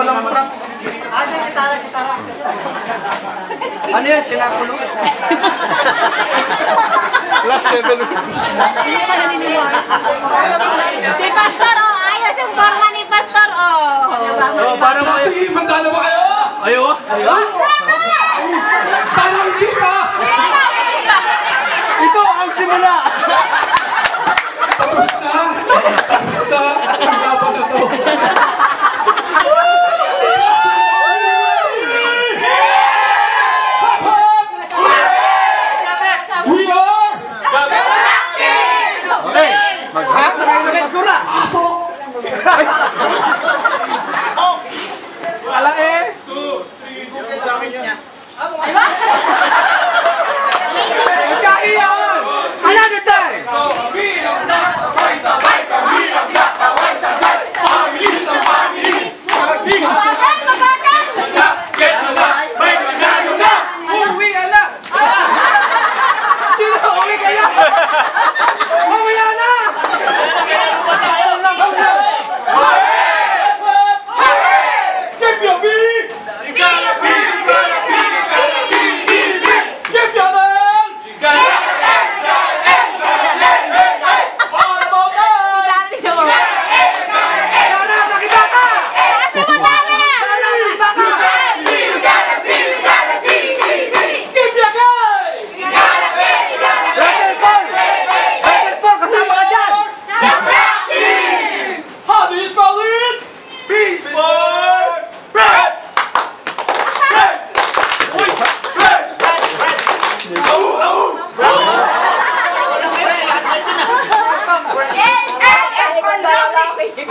walang props. Ano ah, yung gitara, gitara? Ano yan? Sinakulo? Last seven minutes. Hindi ka naniniwala. Si Pastor, oh! Ayos yung forma ni Pastor, oh! Oh, parang mo kayo. Magkano ba kayo? Ayo? Ayo? Parang hindi pa! Ito ang simula! Tapos na! Tapos na! Come on, Chị?